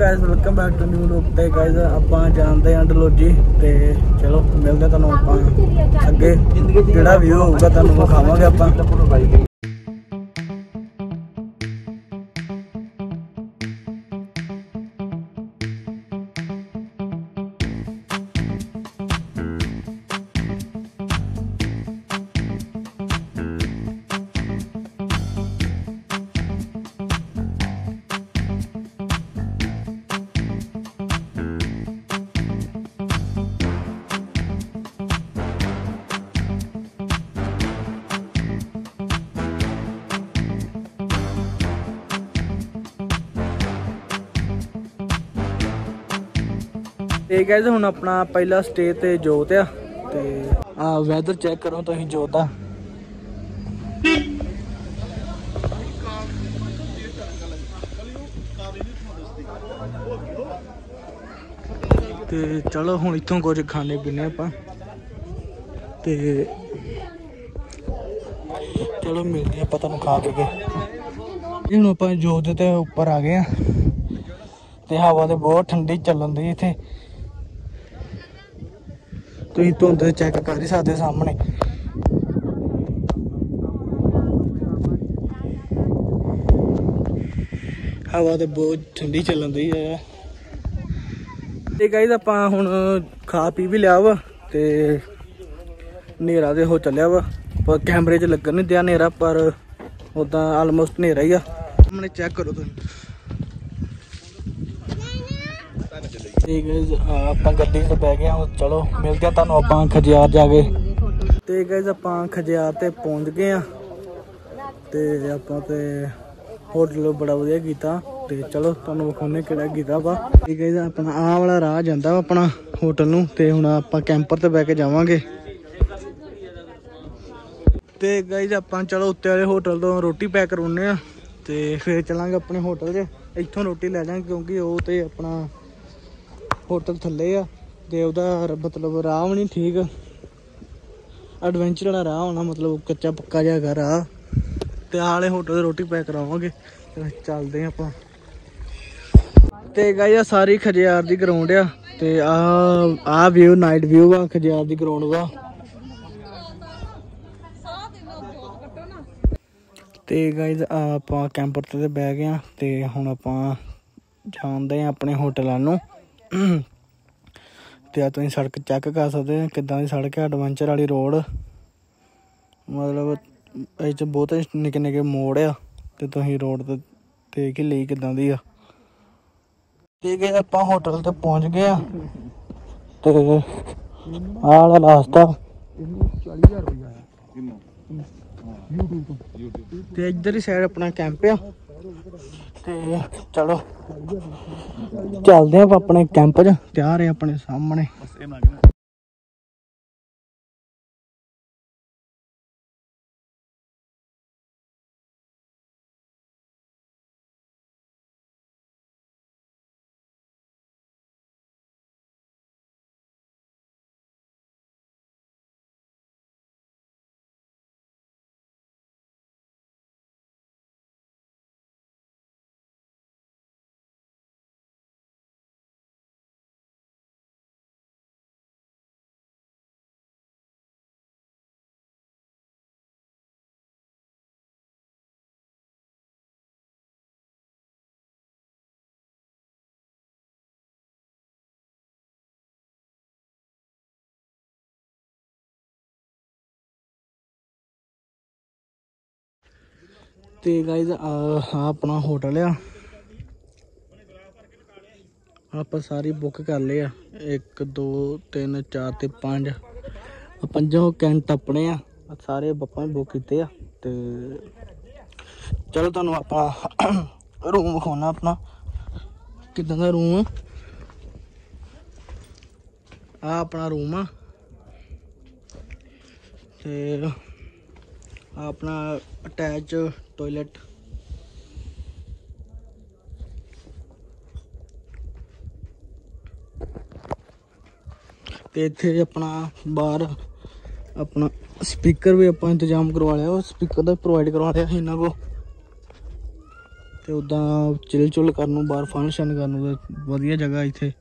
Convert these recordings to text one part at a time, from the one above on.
Guys welcome back to new look ਤੇ guys ਆਪਾਂ ਜਾਣਦੇ ਆਂ ਡਲੋਜੀ ਤੇ ਚਲੋ, ਮਿਲਦੇ ਤੁਹਾਨੂੰ ਆਪਾਂ ਅੱਗੇ। ਜਿਹੜਾ ਵਿਊ ਹੋਊਗਾ ਤੁਹਾਨੂੰ ਵਿਖਾਵਾਂਗੇ ਆਪਾਂ। ਤੇ ਗਾਇਸ ਹੁਣ ਆਪਣਾ ਪਹਿਲਾ ਸਟੇ ਤੇ ਜੋਤ ਆ ਤੇ ਆ ਵੈਦਰ ਚੈੱਕ ਕਰੋ ਤੁਸੀਂ ਜੋਤ ਦਾ। ਤੇ ਚਲੋ ਹੁਣ ਇੱਥੋਂ ਕੁਝ ਖਾਣੇ ਪੀਣੇ ਆਪਾਂ। ਤੇ ਚਲੋ ਮਿਲਦੇ ਆਪਾਂ ਤੁਹਾਨੂੰ ਖਾ ਕੇ ਇਹ ਹੁਣ ਆਪਾਂ ਜੋਤ ਦੇ ਉੱਪਰ ਆ ਗਏ ਆ। ਤੇ ਹਵਾ ਤੇ ਬਹੁਤ ਠੰਡੀ ਚੱਲਣ ਦੀ ਇੱਥੇ। ਤੁਸੀਂ ਧੁੰਦ ਚੈੱਕ ਕਰ ਹੀ ਸਕਦੇ ਸਾਹਮਣੇ। ਹਵਾ ਤੇ ਬਹੁਤ ਠੰਡੀ ਚੱਲਣ ਦੀ ਹੈ ਤੇ ਗਾਇਜ਼ ਆਪਾਂ ਹੁਣ ਖਾ ਪੀ ਵੀ ਲਿਆ ਵਾ ਤੇ ਹਨੇਰਾ ਦੇ ਹੋ ਚੱਲਿਆ ਵਾ। ਪਰ ਕੈਮਰੇ 'ਚ ਲੱਗਣ ਨਹੀਂ ਦਿਆ ਹਨੇਰਾ, ਪਰ ਉਦਾਂ ਆਲਮੋਸਟ ਹਨੇਰਾ ਹੀ ਆ। ਸਾਹਮਣੇ ਚੈੱਕ ਕਰੋ ਤੁਸੀਂ। ਤੇ ਗਾਇਜ਼ ਆਪਾਂ ਗੱਡੀ 'ਤੇ ਬਹਿ ਗਏ ਹਾਂ ਚਲੋ ਮਿਲਦੇ ਆ ਤੁਹਾਨੂੰ, ਆਪਾਂ ਖਜਿਆਰ ਜਾ ਕੇ। ਤੇ ਗਾਇਜ਼ ਆਪਾਂ ਖਜਿਆਰ ਤੇ ਪਹੁੰਚ ਗਏ ਆ ਤੇ ਆਪਾਂ ਤੇ ਹੋਟਲ ਬੜਾ ਵਧੀਆ ਕੀਤਾ। ਤੇ ਚਲੋ, ਤੁਹਾਨੂੰ ਵਿਖਾਉਣੇ ਕਿਹੜਾ ਕੀਤਾ ਵਾ ਤੇ ਗਾਇਜ਼ ਆਪਣਾ ਆਹ ਵਾਲਾ ਰਾਹ ਜਾਂਦਾ ਵਾ ਆਪਣਾ ਹੋਟਲ ਨੂੰ। ਤੇ ਹੁਣ ਆਪਾਂ ਕੈਂਪਰ ਤੇ ਬਹਿ ਕੇ ਜਾਵਾਂਗੇ। ਤੇ ਗਾਇਜ਼ ਆਪਾਂ ਚਲੋ ਉੱਤੇ ਵਾਲੇ ਹੋਟਲ ਤੋਂ ਰੋਟੀ ਪੈਕ ਕਰਾਉਨੇ ਆ ਤੇ ਫਿਰ ਚਲਾਂਗੇ ਆਪਣੇ ਹੋਟਲ 'ਚ। ਇੱਥੋਂ ਰੋਟੀ ਲੈ ਜਾਾਂਗੇ ਕਿਉਂਕਿ ਉਹ ਤੇ ਆਪਣਾ ਹੋਟਲ ਥੱਲੇ ਆ ਤੇ ਉਹਦਾ ਮਤਲਬ ਰਾਹ ਵੀ ਨਹੀਂ ਠੀਕ। ਐਡਵੈਂਚਰ ਵਾਲਾ ਰਾਹ ਹੋਣਾ, ਮਤਲਬ ਕੱਚਾ ਪੱਕਾ ਜਿਹਾ ਘਰ ਆ ਤੇ ਆਹ ਵਾਲੇ ਹੋਟਲ ਤੇ ਰੋਟੀ ਪੈਕ ਕਰਾਵਾਂਗੇ। ਚੱਲਦੇ ਆ ਆਪਾਂ। ਤੇ ਗਾਇਸ ਆ ਸਾਰੀ ਖਜਿਆਰ ਦੀ ਗਰਾਊਂਡ ਆ। ਤੇ ਆ ਆ ਵਿਊ ਨਾਈਟ ਵਿਊ ਆ ਖਜਿਆਰ ਦੀ ਗਰਾਊਂਡ ਦਾ ਤੇ ਗਾਇਸ ਆਪਾਂ ਕੈਂਪਰ ਤੇ ਬਹਿ ਗਏ ਆ। ਤੇ ਹੁਣ ਆਪਾਂ ਜਾਂਦੇ ਆ ਆਪਣੇ ਹੋਟਲਾਂ ਨੂੰ। ਤੇ ਆ ਤੁਸੀਂ ਸੜਕ ਚੈੱਕ ਕਰ ਸਕਦੇ ਹੋ ਕਿੱਦਾਂ ਦੀ ਸੜਕ ਹੈ ਐਡਵੈਂਚਰ ਵਾਲੀ ਰੋਡ ਮਤਲਬ ਇਹ ਚ ਬਹੁਤ ਨਿੱਕੇ ਨਿੱਕੇ ਮੋੜ ਆ ਤੇ ਤੁਸੀਂ ਰੋਡ ਤੇ ਦੇਖ ਹੀ ਲਈ ਕਿੱਦਾਂ ਦੀ ਆ। ਤੇ ਗਏ ਆਪਾਂ ਹੋਟਲ ਤੇ ਪਹੁੰਚ ਗਏ ਆ। ਤੇ ਆਹ ਵਾਲਾ ਲਾਸਟ ਆ। ਤੇ। ਇੱਧਰ ਹੀ ਸਾਈਡ ਆਪਣਾ ਕੈਂਪ ਆ। ਤੇ ਚਲੋ ਚੱਲਦੇ ਆਪਾਂ ਆਪਣੇ ਕੈਂਪ 'ਚ ਤਿਆਰ ਹੈ ਆਪਣੇ ਸਾਹਮਣੇ। ਤੇ ਗਾਇਜ਼ ਆ ਆਪਣਾ ਹੋਟਲ ਆ। ਆਪਾਂ ਸਾਰੀ ਬੁੱਕ ਕਰ ਲਏ ਆ। 1 2 3 4 ਤੇ 5 ਪੰਜੋਂ ਕੈਂਟ ਆਪਣੇ ਆ, ਆਹ ਸਾਰੇ ਬੱਪਾਂ ਬੁੱਕ ਕੀਤੇ ਆ ਤੇ ਚਲੋ ਤੁਹਾਨੂੰ ਆਪਾਂ ਰੂਮ ਵਿਖਾਉਣਾ ਆਪਣਾ। ਕਿਦਾਂ ਦਾ ਰੂਮ ਆ? ਆਹ ਆਪਣਾ ਰੂਮ ਆ। ਤੇ ਆਪਣਾ ਅਟੈਚ ਟਾਇਲਟ। ਤੇ ਇੱਥੇ ਆਪਣਾ ਬਾਹਰ ਆਪਣਾ ਸਪੀਕਰ ਵੀ ਆਪਾਂ ਇੰਤਜ਼ਾਮ ਕਰਵਾ ਲਿਆ। ਉਹ ਸਪੀਕਰ ਦਾ ਪ੍ਰੋਵਾਈਡ ਕਰਵਾ ਲਿਆ ਇਹਨਾਂ ਕੋ ਤੇ ਉਦਾਂ ਚਿਲ ਚੁਲ ਕਰਨ ਨੂੰ, ਬਾਹਰ ਫੰਕਸ਼ਨ ਕਰਨ ਨੂੰ ਵਧੀਆ ਜਗ੍ਹਾ ਇੱਥੇ।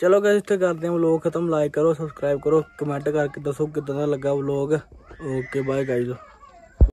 ਚਲੋ ਗਾਇਸ ਇੱਥੇ ਕਰਦੇ ਹਾਂ ਵਲੋਗ ਖਤਮ। ਲਾਈਕ ਕਰੋ ਸਬਸਕ੍ਰਾਈਬ ਕਰੋ ਕਮੈਂਟ ਕਰਕੇ ਦੱਸੋ ਕਿਦਾਂ ਦਾ ਲੱਗਾ ਵਲੋਗ ਓਕੇ ਬਾਏ ਗਾਇਸ